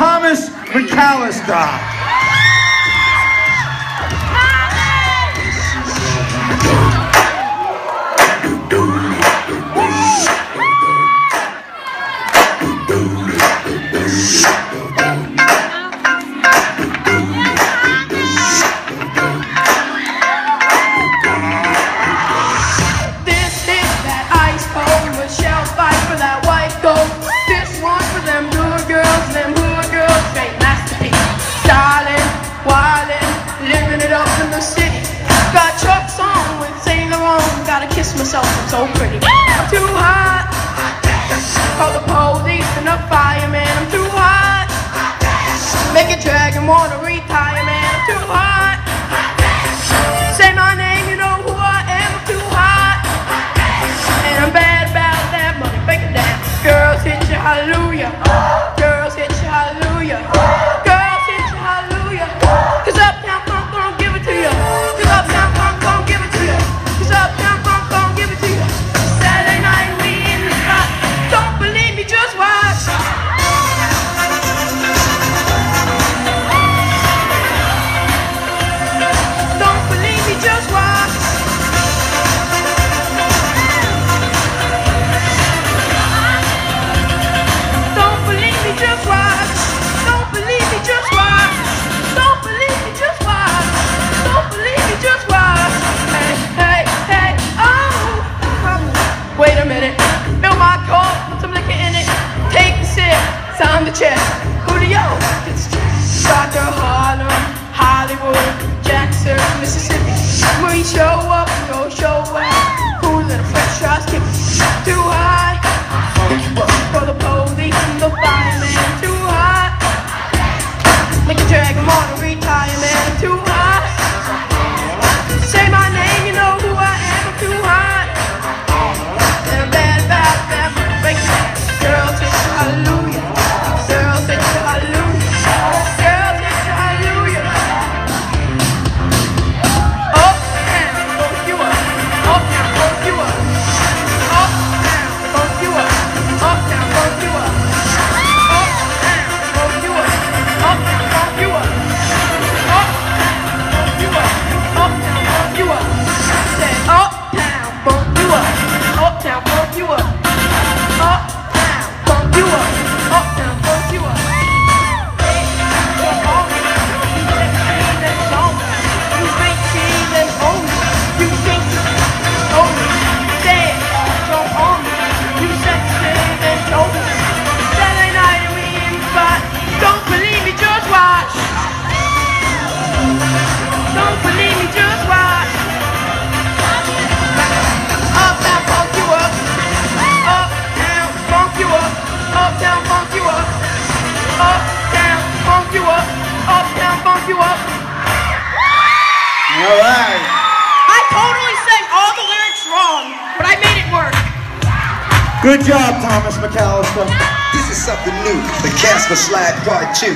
Thomas McAllister. myself, I'm so pretty. I'm too hot. Call the police and the fireman, I'm too hot. Make a dragon wanna retire, man, I'm too hot. Good job, Thomas McAllister. This is something new, the Casper Slide Part 2.